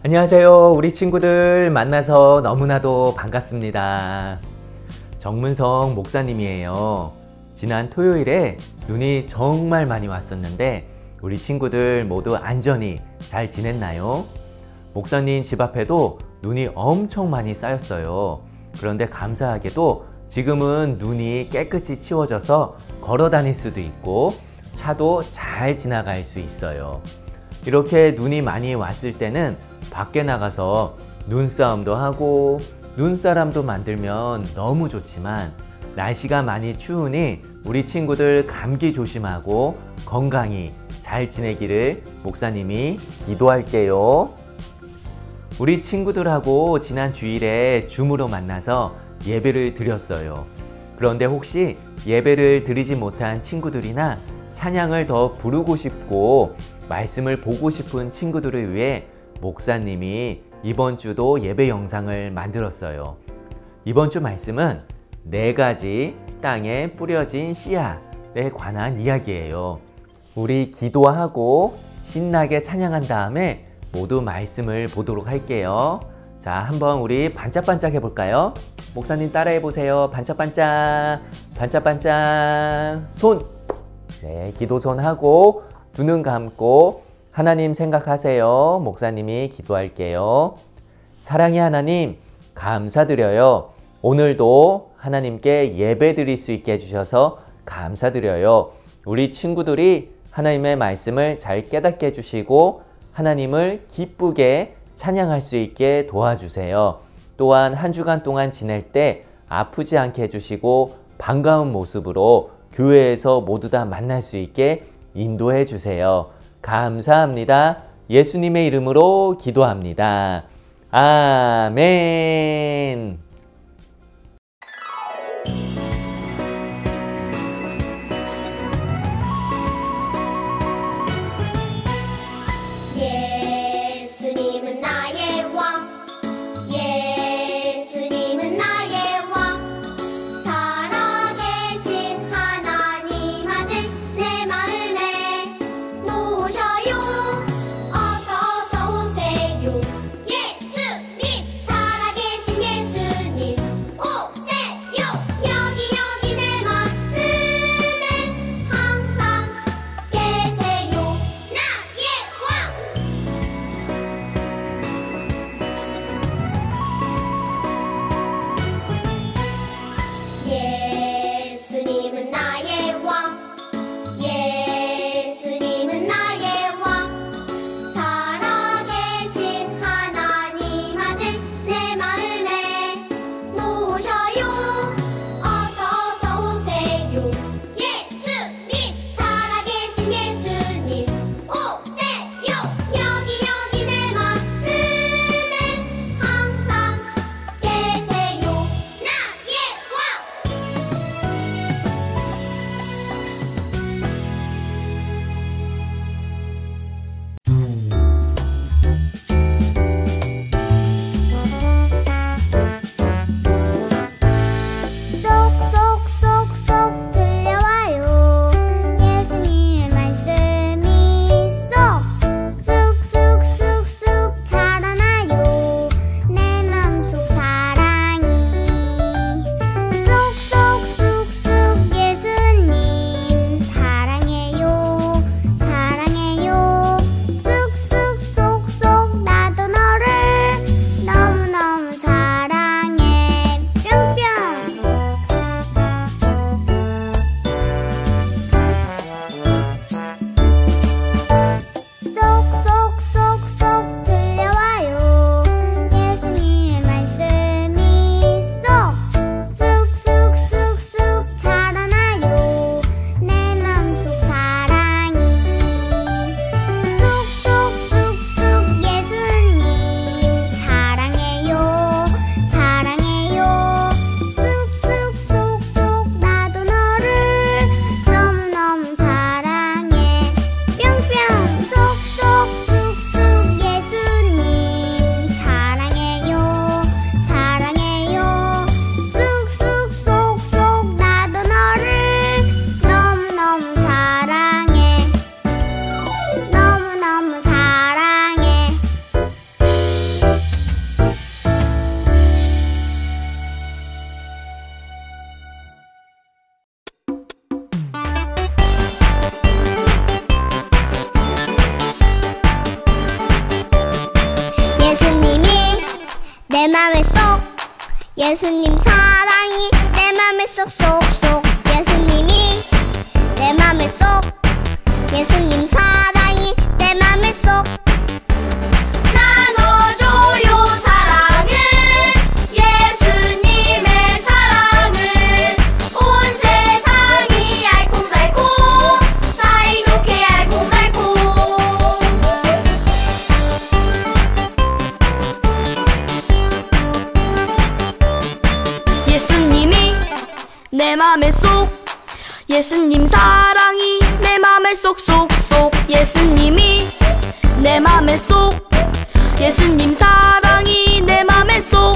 안녕하세요. 우리 친구들 만나서 너무나도 반갑습니다. 정문성 목사님이에요. 지난 토요일에 눈이 정말 많이 왔었는데 우리 친구들 모두 안전히 잘 지냈나요? 목사님 집 앞에도 눈이 엄청 많이 쌓였어요. 그런데 감사하게도 지금은 눈이 깨끗이 치워져서 걸어 다닐 수도 있고 차도 잘 지나갈 수 있어요. 이렇게 눈이 많이 왔을 때는 밖에 나가서 눈싸움도 하고 눈사람도 만들면 너무 좋지만 날씨가 많이 추우니 우리 친구들 감기 조심하고 건강히 잘 지내기를 목사님이 기도할게요. 우리 친구들하고 지난 주일에 줌으로 만나서 예배를 드렸어요. 그런데 혹시 예배를 드리지 못한 친구들이나 찬양을 더 부르고 싶고 말씀을 보고 싶은 친구들을 위해 목사님이 이번 주도 예배 영상을 만들었어요. 이번 주 말씀은 네 가지 땅에 뿌려진 씨앗에 관한 이야기예요. 우리 기도하고 신나게 찬양한 다음에 모두 말씀을 보도록 할게요. 자, 한번 우리 반짝반짝 해볼까요? 목사님 따라해 보세요. 반짝반짝, 반짝반짝, 손. 네, 기도손 하고 두 눈 감고 하나님 생각하세요. 목사님이 기도할게요. 사랑의 하나님, 감사드려요. 오늘도 하나님께 예배 드릴 수 있게 해주셔서 감사드려요. 우리 친구들이 하나님의 말씀을 잘 깨닫게 해주시고 하나님을 기쁘게 찬양할 수 있게 도와주세요. 또한 한 주간 동안 지낼 때 아프지 않게 해주시고 반가운 모습으로 교회에서 모두 다 만날 수 있게 인도해 주세요. 감사합니다. 예수님의 이름으로 기도합니다. 아멘. 예수님 사랑이 내 맘에 쏙쏙쏙. 예수님이 내 맘에 쏙. 예수님 사랑 내 맘에 쏙. 예수님 사랑이 내 맘에 쏙쏙쏙. 예수님이 내 맘에 쏙. 예수님 사랑이 내 맘에 쏙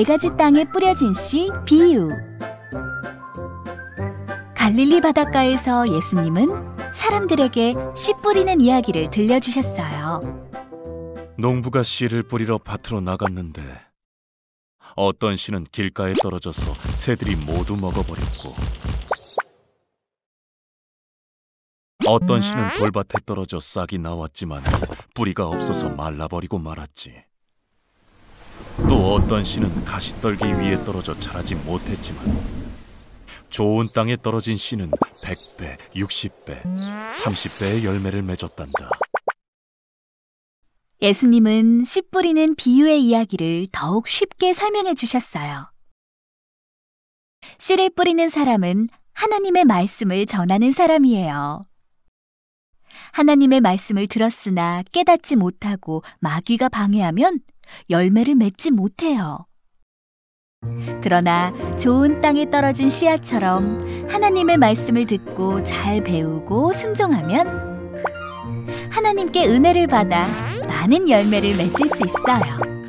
네 가지 땅에 뿌려진 씨 비유. 갈릴리 바닷가에서 예수님은 사람들에게 씨 뿌리는 이야기를 들려주셨어요. 농부가 씨를 뿌리러 밭으로 나갔는데 어떤 씨는 길가에 떨어져서 새들이 모두 먹어버렸고 어떤 씨는 돌밭에 떨어져 싹이 나왔지만 뿌리가 없어서 말라버리고 말았지. 또 어떤 씨는 가시떨기 위에 떨어져 자라지 못했지만 좋은 땅에 떨어진 씨는 100배, 60배, 30배의 열매를 맺었단다. 예수님은 씨 뿌리는 비유의 이야기를 더욱 쉽게 설명해 주셨어요. 씨를 뿌리는 사람은 하나님의 말씀을 전하는 사람이에요. 하나님의 말씀을 들었으나 깨닫지 못하고 마귀가 방해하면 열매를 맺지 못해요. 그러나 좋은 땅에 떨어진 씨앗처럼 하나님의 말씀을 듣고 잘 배우고 순종하면 하나님께 은혜를 받아 많은 열매를 맺을 수 있어요.